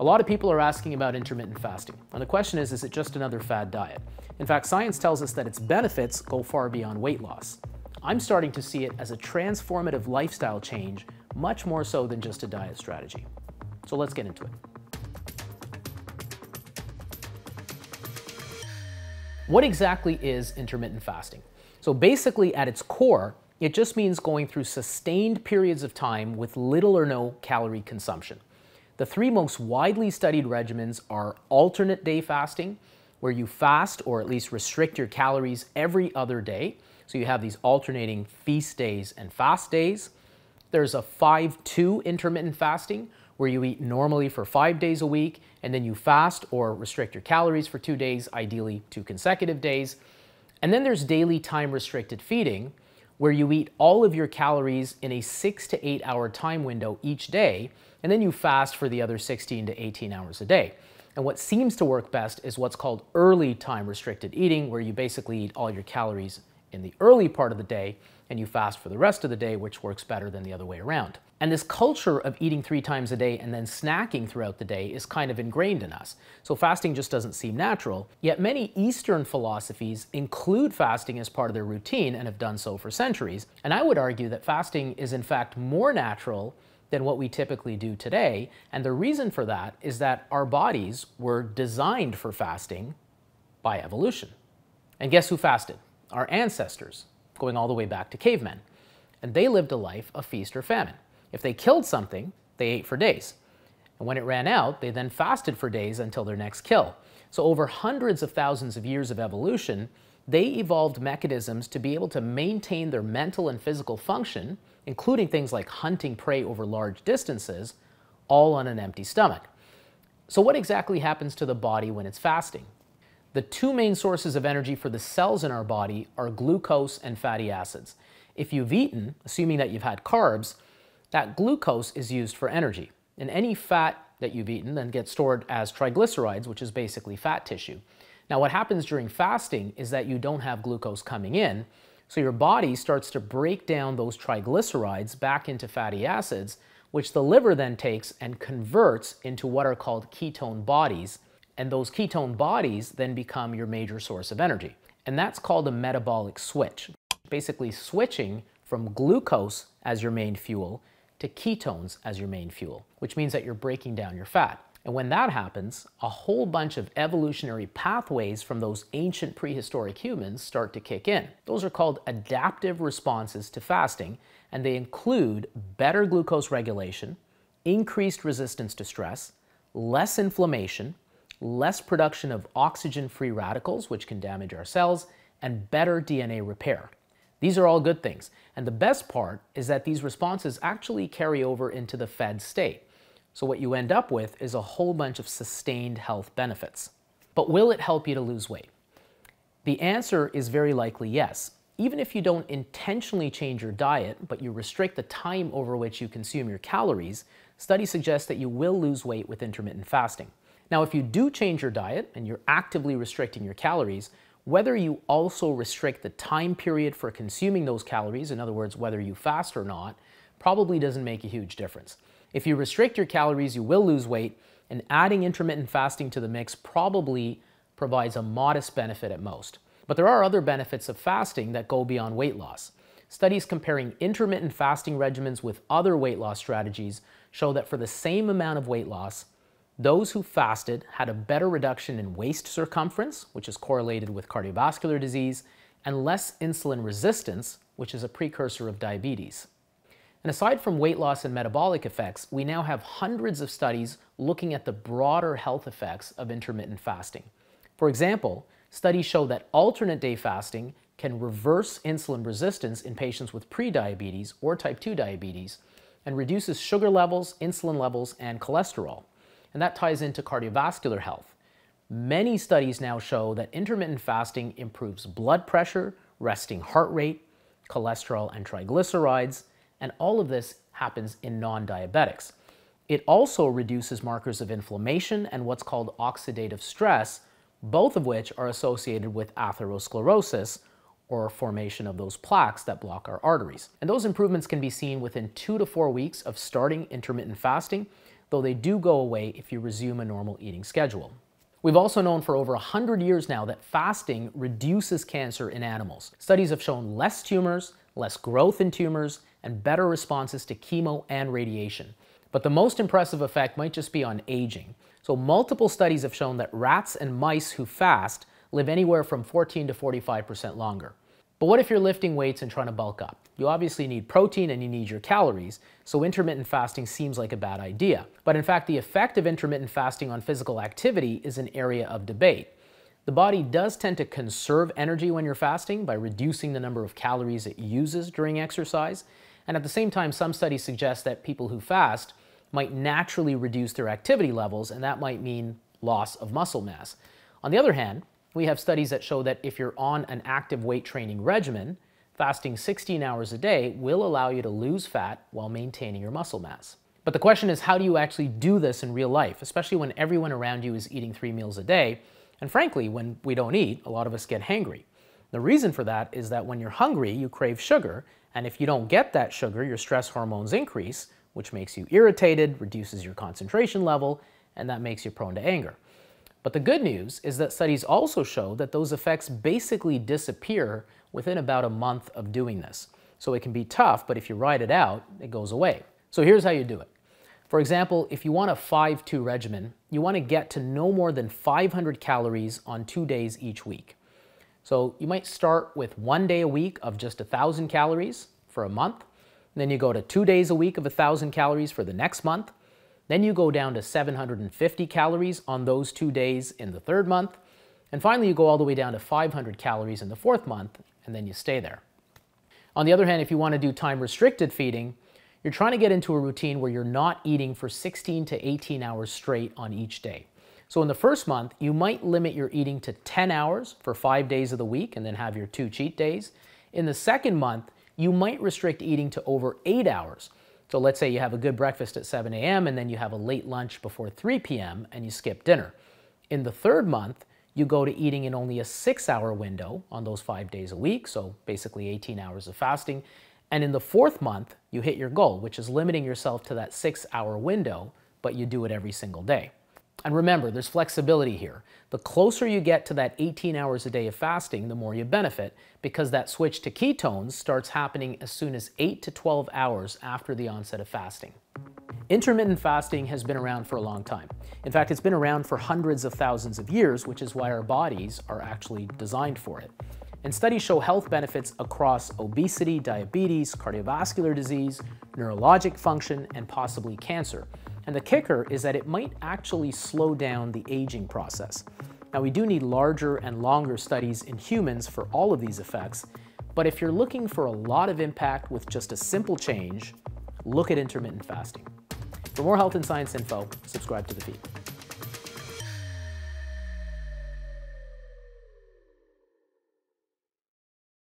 A lot of people are asking about intermittent fasting, and the question is, is it just another fad diet? In fact, science tells us that its benefits go far beyond weight loss. I'm starting to see it as a transformative lifestyle change, much more so than just a diet strategy. So let's get into it. What exactly is intermittent fasting? So basically at its core, it just means going through sustained periods of time with little or no calorie consumption. The three most widely studied regimens are alternate day fasting, where you fast or at least restrict your calories every other day. So you have these alternating feast days and fast days. There's a 5-2 intermittent fasting, where you eat normally for five days a week, and then you fast or restrict your calories for two days, ideally two consecutive days. And then there's daily time restricted feeding, where you eat all of your calories in a six to eight hour time window each day, and then you fast for the other 16 to 18 hours a day. And what seems to work best is what's called early time restricted eating, where you basically eat all your calories in the early part of the day and you fast for the rest of the day, which works better than the other way around. And this culture of eating three times a day and then snacking throughout the day is kind of ingrained in us. So fasting just doesn't seem natural. Yet many Eastern philosophies include fasting as part of their routine and have done so for centuries. And I would argue that fasting is in fact more natural than what we typically do today. And the reason for that is that our bodies were designed for fasting by evolution. And guess who fasted? Our ancestors, going all the way back to cavemen. And they lived a life of feast or famine. If they killed something, they ate for days. And when it ran out, they then fasted for days until their next kill. So over hundreds of thousands of years of evolution, they evolved mechanisms to be able to maintain their mental and physical function, including things like hunting prey over large distances, all on an empty stomach. So what exactly happens to the body when it's fasting? The two main sources of energy for the cells in our body are glucose and fatty acids. If you've eaten, assuming that you've had carbs, that glucose is used for energy. And any fat that you've eaten then gets stored as triglycerides, which is basically fat tissue. Now what happens during fasting is that you don't have glucose coming in, so your body starts to break down those triglycerides back into fatty acids, which the liver then takes and converts into what are called ketone bodies, and those ketone bodies then become your major source of energy. And that's called a metabolic switch. Basically switching from glucose as your main fuel to ketones as your main fuel, which means that you're breaking down your fat. And when that happens, a whole bunch of evolutionary pathways from those ancient prehistoric humans start to kick in. Those are called adaptive responses to fasting, and they include better glucose regulation, increased resistance to stress, less inflammation, less production of oxygen-free radicals, which can damage our cells, and better DNA repair. These are all good things. And the best part is that these responses actually carry over into the fed state. So what you end up with is a whole bunch of sustained health benefits. But will it help you to lose weight? The answer is very likely yes. Even if you don't intentionally change your diet, but you restrict the time over which you consume your calories, studies suggest that you will lose weight with intermittent fasting. Now, if you do change your diet and you're actively restricting your calories, whether you also restrict the time period for consuming those calories, in other words, whether you fast or not, probably doesn't make a huge difference. If you restrict your calories, you will lose weight, and adding intermittent fasting to the mix probably provides a modest benefit at most. But there are other benefits of fasting that go beyond weight loss. Studies comparing intermittent fasting regimens with other weight loss strategies show that for the same amount of weight loss, those who fasted had a better reduction in waist circumference, which is correlated with cardiovascular disease, and less insulin resistance, which is a precursor of diabetes. And aside from weight loss and metabolic effects, we now have hundreds of studies looking at the broader health effects of intermittent fasting. For example, studies show that alternate day fasting can reverse insulin resistance in patients with prediabetes or type 2 diabetes and reduces sugar levels, insulin levels, and cholesterol and that ties into cardiovascular health. Many studies now show that intermittent fasting improves blood pressure, resting heart rate, cholesterol and triglycerides, and all of this happens in non-diabetics. It also reduces markers of inflammation and what's called oxidative stress, both of which are associated with atherosclerosis, or formation of those plaques that block our arteries. And those improvements can be seen within two to four weeks of starting intermittent fasting, though they do go away if you resume a normal eating schedule. We've also known for over 100 years now that fasting reduces cancer in animals. Studies have shown less tumors, less growth in tumors, and better responses to chemo and radiation. But the most impressive effect might just be on aging. So multiple studies have shown that rats and mice who fast live anywhere from 14 to 45% longer. But what if you're lifting weights and trying to bulk up? You obviously need protein and you need your calories, so intermittent fasting seems like a bad idea. But in fact, the effect of intermittent fasting on physical activity is an area of debate. The body does tend to conserve energy when you're fasting by reducing the number of calories it uses during exercise. And at the same time, some studies suggest that people who fast might naturally reduce their activity levels, and that might mean loss of muscle mass. On the other hand, we have studies that show that if you're on an active weight training regimen, fasting 16 hours a day will allow you to lose fat while maintaining your muscle mass. But the question is, how do you actually do this in real life, especially when everyone around you is eating three meals a day? And frankly, when we don't eat, a lot of us get hangry. The reason for that is that when you're hungry, you crave sugar, and if you don't get that sugar, your stress hormones increase, which makes you irritated, reduces your concentration level, and that makes you prone to anger. But the good news is that studies also show that those effects basically disappear within about a month of doing this. So it can be tough, but if you ride it out, it goes away. So here's how you do it. For example, if you want a 5-2 regimen, you want to get to no more than 500 calories on two days each week. So you might start with one day a week of just 1,000 calories for a month. Then you go to two days a week of 1,000 calories for the next month. Then you go down to 750 calories on those two days in the third month. And finally, you go all the way down to 500 calories in the fourth month, and then you stay there. On the other hand, if you want to do time restricted feeding, you're trying to get into a routine where you're not eating for 16 to 18 hours straight on each day. So in the first month, you might limit your eating to 10 hours for five days of the week and then have your two cheat days. In the second month, you might restrict eating to over eight hours. So let's say you have a good breakfast at 7 a.m. and then you have a late lunch before 3 p.m. and you skip dinner. In the third month, you go to eating in only a six hour window on those five days a week, so basically 18 hours of fasting. And in the fourth month, you hit your goal, which is limiting yourself to that six hour window, but you do it every single day. And remember, there's flexibility here. The closer you get to that 18 hours a day of fasting, the more you benefit because that switch to ketones starts happening as soon as 8 to 12 hours after the onset of fasting. Intermittent fasting has been around for a long time. In fact, it's been around for hundreds of thousands of years, which is why our bodies are actually designed for it. And studies show health benefits across obesity, diabetes, cardiovascular disease, neurologic function, and possibly cancer. And the kicker is that it might actually slow down the aging process. Now, we do need larger and longer studies in humans for all of these effects, but if you're looking for a lot of impact with just a simple change, look at intermittent fasting. For more health and science info, subscribe to the feed.